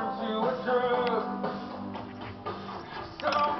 find to a drug. Some